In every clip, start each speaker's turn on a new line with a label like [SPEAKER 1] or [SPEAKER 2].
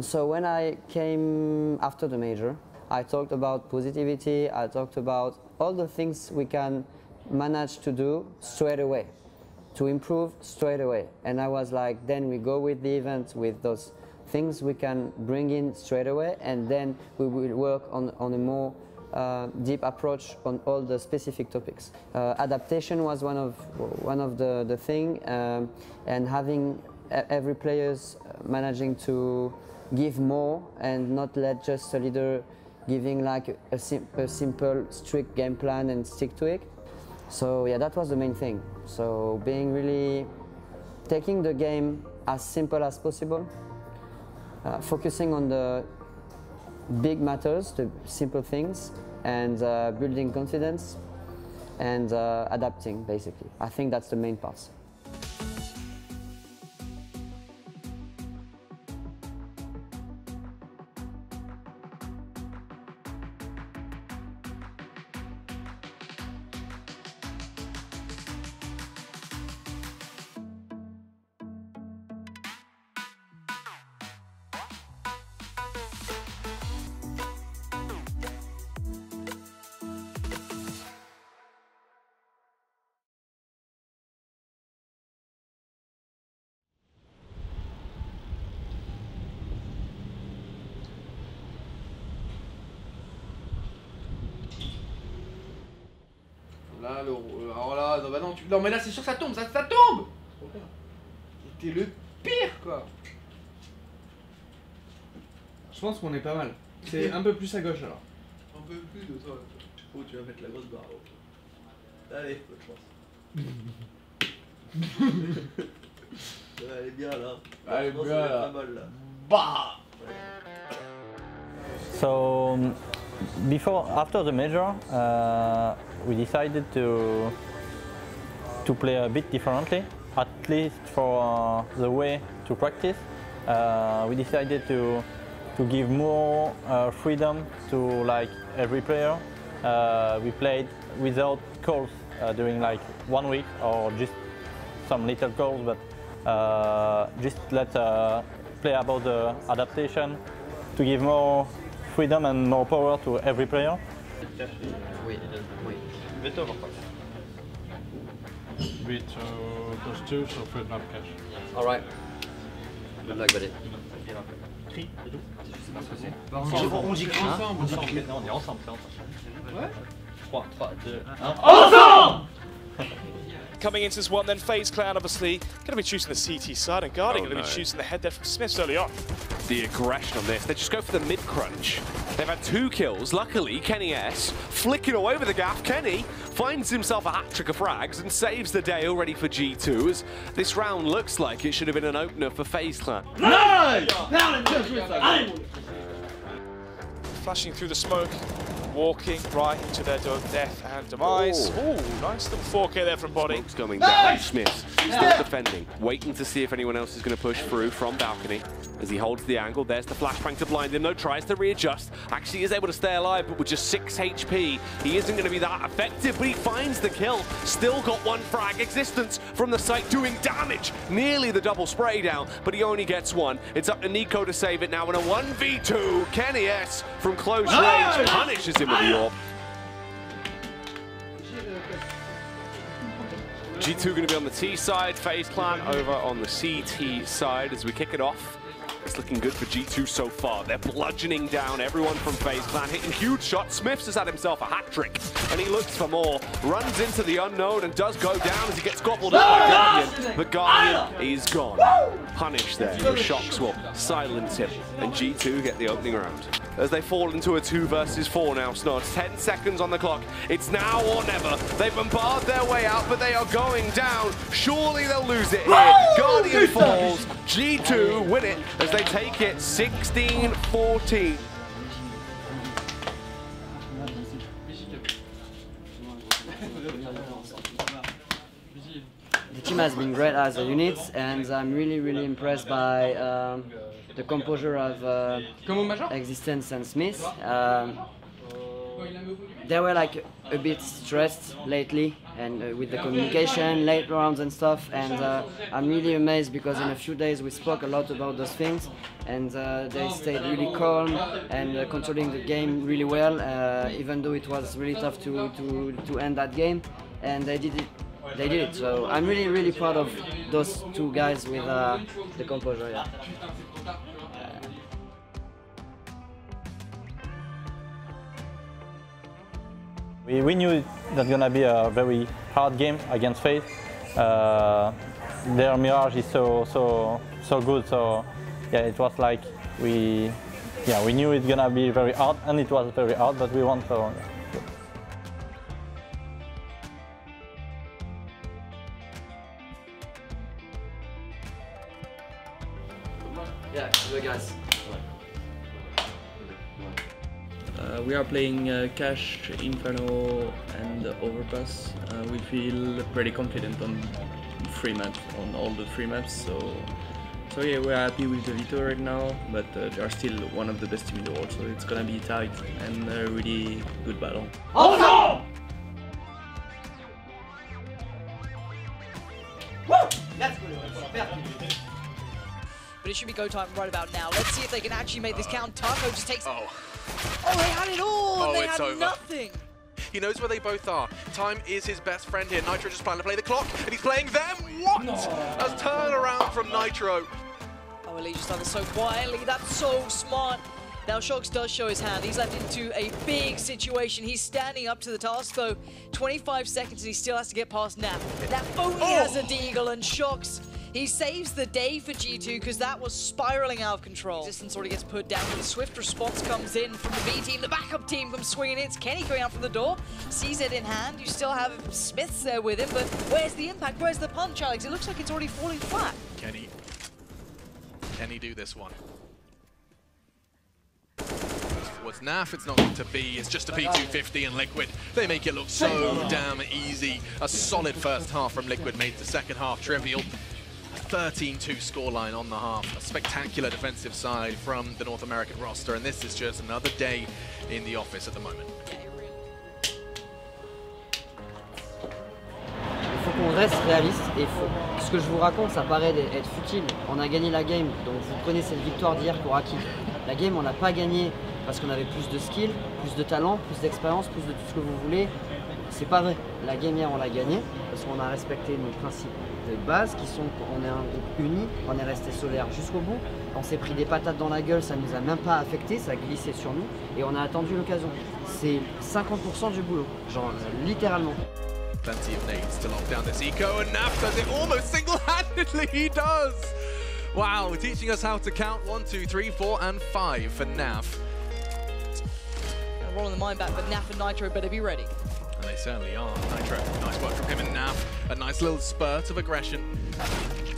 [SPEAKER 1] So when I came after the major, I talked about positivity, I talked about all the things we can manage to do straight away, to improve straight away. And I was like, then we go with the event with those things we can bring in straight away, and then we will work on, on a more uh, deep approach on all the specific topics. Uh, adaptation was one of one of the the thing, um, and having every players managing to give more and not let just a leader giving like a, sim a simple strict game plan and stick to it. So yeah, that was the main thing. So being really taking the game as simple as possible, uh, focusing on the big matters, the simple things, and uh, building confidence and uh, adapting basically. I think that's the main part.
[SPEAKER 2] Là, le. euh, Alors là, non, bah non, tu... non mais là c'est sûr que ça tombe, ça, ça tombe T'es le pire quoi
[SPEAKER 3] Je pense qu'on est pas mal. C'est un peu plus à gauche alors.
[SPEAKER 2] Un peu plus de toi. Oh, tu vas mettre la grosse barre. ok. Allez, bonne chance. Elle est bien là.
[SPEAKER 3] Elle est
[SPEAKER 2] Je pense
[SPEAKER 3] bien, là.
[SPEAKER 2] Pas mal là.
[SPEAKER 3] Bah
[SPEAKER 4] So before, after the major, uh, we decided to to play a bit differently, at least for uh, the way to practice. Uh, we decided to to give more uh, freedom to like every player. Uh, we played without calls uh, during like one week or just some little calls, but just let play about the adaptation to give more freedom and more power to every player.
[SPEAKER 1] Wait, wait.
[SPEAKER 5] Beat uh, those two, so put up cash.
[SPEAKER 1] All right. Good luck, buddy.
[SPEAKER 3] On dit cri.
[SPEAKER 4] On est ensemble, c'est ensemble.
[SPEAKER 2] Ouais
[SPEAKER 4] 3, 3, 2, 1.
[SPEAKER 6] Coming into this one, then FaZe Clan obviously going to be choosing the CT side, and guarding.
[SPEAKER 7] Oh,
[SPEAKER 6] going to
[SPEAKER 7] no.
[SPEAKER 6] be choosing the head there from SmithZz early on.
[SPEAKER 7] The aggression on this. They just go for the mid crunch. They've had two kills. Luckily, kennyS flicking away with the gaff. Kenny finds himself a hat trick of frags and saves the day already for G2 as this round looks like it should have been an opener for FaZe Clan.
[SPEAKER 6] Flashing through the smoke, walking right into their de- death and demise.
[SPEAKER 7] Oh.
[SPEAKER 6] Ooh, nice little 4K there from bodyy.
[SPEAKER 7] Smoke's coming down. Smith still defending, waiting to see if anyone else is going to push through from balcony. As he holds the angle, there's the flashbang to blind him. No, tries to readjust. Actually is able to stay alive, but with just 6 HP, he isn't going to be that effective, but he finds the kill. Still got one frag Ex6TenZ from the site, doing damage. Nearly the double spray down, but he only gets one. It's up to NiKo to save it now in a 1v2. kennyS from close range punishes him the AWP. G2 going to be on the T side, FaZe Clan over on the CT side as we kick it off. It's looking good for G2 so far. They're bludgeoning down everyone from FaZe Clan, hitting huge shots. SmithZz has had himself a hat trick, and he looks for more. Runs into the unknown and does go down as he gets gobbled up by the GuardiaN. The GuardiaN is gone. Punish there. The shox will silence him, and G2 get the opening round. As they fall into a two versus four now, Snods. 10 seconds on the clock. It's now or never. They bombard their way out, but they are going down. Surely they'll lose it here. GuardiaN falls. G2 win it as they take it 16-14.
[SPEAKER 1] The team has been great as a unit, and I'm really, really impressed by um, the composure of uh,
[SPEAKER 3] Comme au major
[SPEAKER 1] Ex6TenZ and Smith. Um, they were like a bit stressed lately and uh, with the communication, late rounds and stuff. And uh, I'm really amazed because in a few days we spoke a lot about those things, and uh, they stayed really calm and uh, controlling the game really well, uh, even though it was really tough to, to, to end that game. And they did it. They did it. So I'm really really proud of those two guys with uh, the composure. Yeah.
[SPEAKER 4] We, we knew that's gonna be a very hard game against FaZe. Uh, their Mirage is so so so good, so yeah, it was like we yeah we knew it's gonna be very hard, and it was very hard, but we won. So. Yeah,
[SPEAKER 8] we are playing uh, Cache, Inferno, and Overpass. Uh, we feel pretty confident on free maps, on all the free maps. So, so yeah, we're happy with the veto right now, but uh, they are still one of the best team in the world. So it's gonna be tight and a really good battle.
[SPEAKER 9] But it should be go time right about now. Let's see if they can actually make this count. Taco just takes.
[SPEAKER 10] Oh,
[SPEAKER 9] Oh, they had it all.
[SPEAKER 10] Oh,
[SPEAKER 9] they
[SPEAKER 10] it's
[SPEAKER 9] had
[SPEAKER 10] over.
[SPEAKER 9] nothing.
[SPEAKER 10] he knows where they both are. Time is his best friend here. Nitro just planning to play the clock, and he's playing them. What? A turnaround from Nitro.
[SPEAKER 9] Oh, EliGE just done this so quietly. That's so smart. Now Shox does show his hand. He's left into a big situation. He's standing up to the task though. 25 seconds and he still has to get past Nap. Nap only oh. has a deagle and Shox. He saves the day for G2 because that was spiraling out of control. Distance already gets put down, but the swift response comes in from the B team. The backup team comes swinging in. It's Kenny going out from the door. Sees it in hand. You still have SmithZz there with him, but where's the impact? Where's the punch, Alex? It looks like it's already falling flat.
[SPEAKER 10] Kenny. he? Can he do this one? What's NAF? It's not going to be. It's just a P250 and Liquid. They make it look so damn easy. A solid first half from Liquid made the second half trivial. A 13-2 scoreline on the half. A spectacular defensive side from the North American roster, and this is just another day in the office at the moment.
[SPEAKER 1] Il faut qu'on reste réaliste et ce que je vous raconte, ça paraît être futile. On a gagné la game, donc vous prenez cette victoire d'hier pour acquis. La game, on n'a pas gagné parce qu'on avait plus de skill, plus de talent, plus d'expérience, plus de tout ce que vous voulez. C'est pas vrai. La game hier, on l'a gagnée parce qu'on a respecté nos principes de base qui sont qu'on est un groupe uni, on est resté solaire jusqu'au bout. On s'est pris des patates dans la gueule, ça nous a même pas affecté, ça a glissé sur nous et on a attendu l'occasion. C'est 50% du boulot, genre littéralement.
[SPEAKER 10] Plenty of nades to lock down this eco, and Naf does it almost single-handedly. He does. Wow, teaching us how to count one, two, three, four, and five for Naf.
[SPEAKER 9] Rolling the mind back, but Naf and Nitro better be ready.
[SPEAKER 10] They certainly are. Nitro, nice work from him and Naf. A nice little spurt of aggression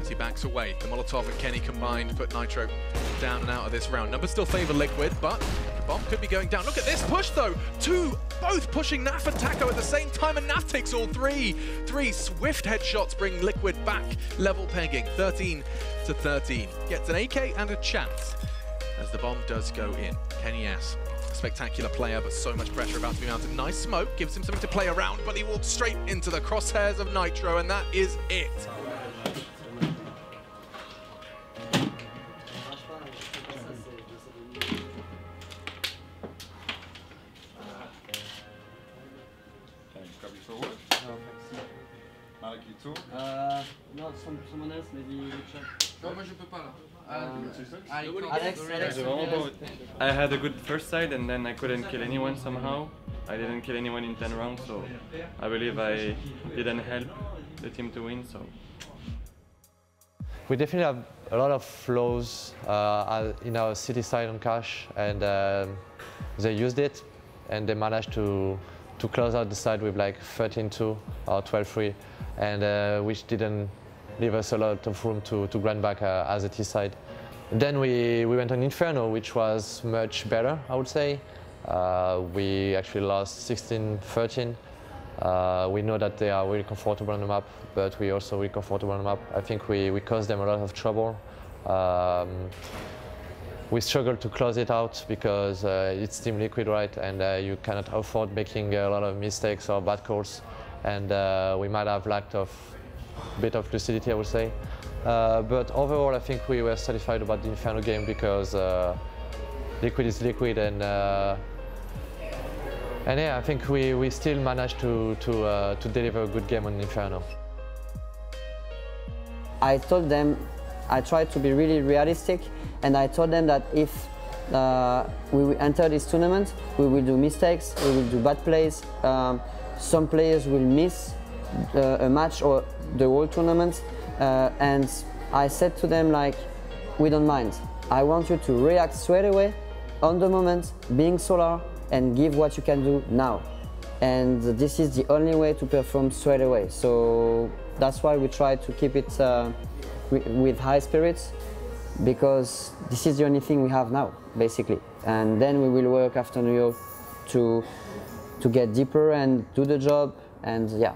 [SPEAKER 10] as he backs away. The Molotov and Kenny combined put Nitro down and out of this round. Numbers still favour Liquid, but the bomb could be going down. Look at this push though. Two, both pushing Naf and Taco at the same time, and Naf takes all three. Three swift headshots bring Liquid back. Level pegging, 13 to 13. Gets an AK and a chance as the bomb does go in. Kenny S. a Spectacular player, but so much pressure about to be mounted. Nice smoke, gives him something to play around, but he walks straight into the crosshairs of Nitro, and that is it.
[SPEAKER 1] Uh, no, some, someone else, maybe Richard.
[SPEAKER 2] Non, moi je peux pas là.
[SPEAKER 1] Alex, Alex,
[SPEAKER 8] I had a good first side and then I couldn't kill anyone somehow. I didn't kill anyone in 10 rounds, so I believe I didn't help the team to win. So
[SPEAKER 11] We definitely have a lot of flaws uh, in our CT side on Cache, and um, they used it, and they managed to to close out the side with like 13-2 or 12-3, and uh, which didn't leave us a lot of room to, to grind back uh, as a T side. Then we, we went on Inferno, which was much better, I would say. Uh, we actually lost 16-13. Uh, we know that they are really comfortable on the map, but we also really comfortable on the map. I think we, we caused them a lot of trouble. Um, we struggled to close it out because uh, it's Team Liquid, right? And uh, you cannot afford making a lot of mistakes or bad calls. And uh, we might have lacked of bit of lucidity, I would say. Uh, but overall, I think we were satisfied about the Inferno game because uh, Liquid is Liquid and uh, and yeah, I think we, we still managed to, to, uh, to deliver a good game on Inferno.
[SPEAKER 1] I told them, I tried to be really realistic and I told them that if uh, we will enter this tournament, we will do mistakes, we will do bad plays, um, some players will miss a match or the whole tournament uh, and I said to them like, we don't mind. I want you to react straight away, on the moment, being solar, and give what you can do now. And this is the only way to perform straight away. So that's why we try to keep it uh, with high spirits because this is the only thing we have now, basically. And then we will work after New York to, to get deeper and do the job and yeah.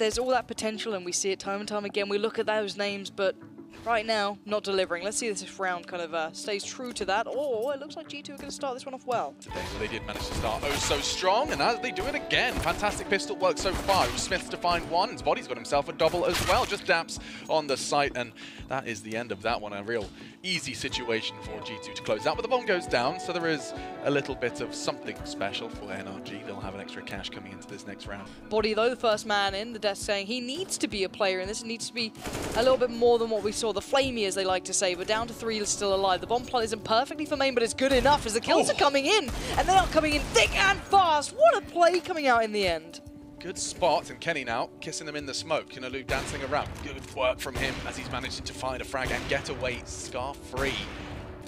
[SPEAKER 9] There's all that potential and we see it time and time again. We look at those names, but right now, not delivering. Let's see if this round kind of uh, stays true to that. Or it looks like G2 are going to start this one off well.
[SPEAKER 10] Today, they did manage to start oh so strong, and as they do it again, fantastic pistol work so far. SmithZz to find one, his body's got himself a double as well. Just daps on the site, and that is the end of that one. A real easy situation for G2 to close out. But the bomb goes down, so there is a little bit of something special for NRG. They'll have an extra cash coming into this next round.
[SPEAKER 9] bodyy, though, the first man in, the desk saying he needs to be a player in this. It needs to be a little bit more than what we saw. The flamey, as they like to say, but down to three still alive. The bomb plot isn't perfectly for main, but it's good enough as the kills oh. are coming in. And they are coming in thick and fast. What a play coming out in the end.
[SPEAKER 10] Good spot, and Kenny now kissing them in the smoke. Kinalu dancing around. Good work from him as he's managing to find a frag and get away scar-free.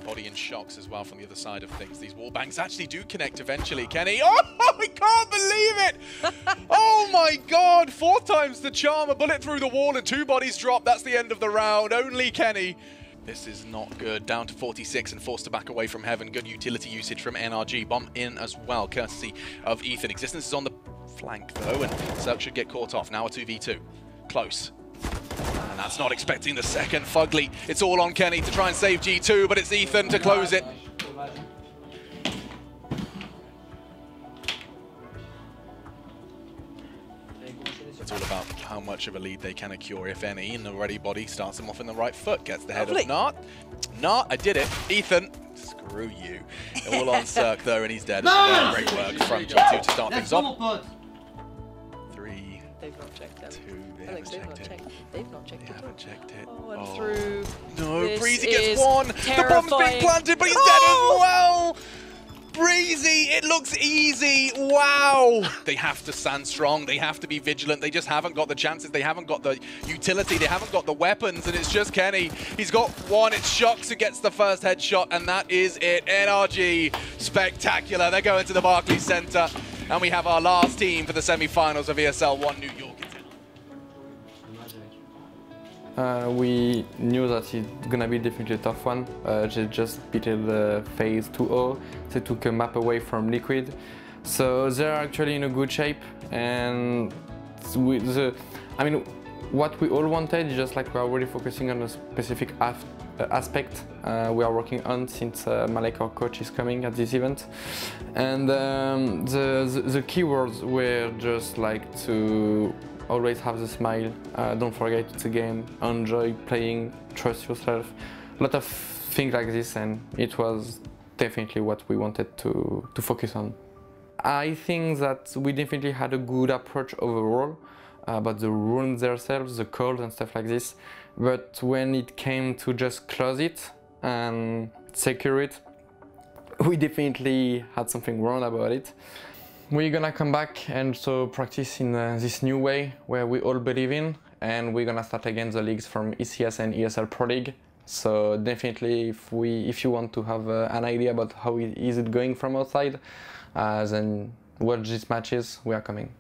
[SPEAKER 10] Body in shox as well from the other side of things. These wall bangs actually do connect eventually. Kenny, oh, I can't believe it! oh my god, four times the charm, a bullet through the wall and two bodies drop. That's the end of the round. Only Kenny. This is not good. Down to 46 and forced to back away from Heaven. Good utility usage from NRG. Bomb in as well, courtesy of Ethan. Ex6TenZ is on the flank though, and CeRq should get caught off. Now a 2v2. Close. That's not expecting the second. FugLy, it's all on Kenny to try and save G2, but it's Ethan to close it. It's all about how much of a lead they can accrue, if any, and the ready bodyy starts them off in the right foot, gets the head Lovely. of Nart. Nart, I did it. Ethan, screw you. All on CeRq though, and he's dead. No! Great work from G2 to start things off.
[SPEAKER 9] They've not checked it.
[SPEAKER 10] Two, they haven't checked,
[SPEAKER 9] not
[SPEAKER 10] it.
[SPEAKER 9] checked They've not checked
[SPEAKER 10] they
[SPEAKER 9] it.
[SPEAKER 10] haven't checked it.
[SPEAKER 9] Oh, and
[SPEAKER 10] oh.
[SPEAKER 9] through.
[SPEAKER 10] No, Brehze gets one. The bomb's being planted, but he's oh! dead as oh! well. Brehze, it looks easy. Wow. They have to stand strong. They have to be vigilant. They just haven't got the chances. They haven't got the utility. They haven't got the weapons. And it's just Kenny. He's got one. It's Shox who gets the first headshot. And that is it. NRG, spectacular. They're going to the Barclays Center. And we have our last team for the semi-finals of ESL One New York.
[SPEAKER 12] Uh, we knew that it's gonna be definitely a tough one. Uh, they just beat the FaZe 2-0. They took a map away from Liquid. So they're actually in a good shape and the, I mean, what we all wanted is just like we are really focusing on a specific uh, aspect uh, we are working on since uh, maLeK, our coach, is coming at this event. And um, the, the, the keywords were just like to always have the smile, uh, don't forget it's a game, enjoy playing, trust yourself, a lot of things like this and it was definitely what we wanted to, to focus on. I think that we definitely had a good approach overall about the runes themselves, the calls and stuff like this. But when it came to just close it and secure it, we definitely had something wrong about it. We're gonna come back and so practice in uh, this new way where we all believe in and we're gonna start again the leagues from ECS and ESL Pro League. So definitely if we if you want to have uh, an idea about how is it going from outside, uh, then watch these matches, we are coming.